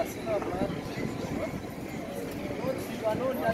assim, não é? Outro, se ganhou, já.